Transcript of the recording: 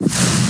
you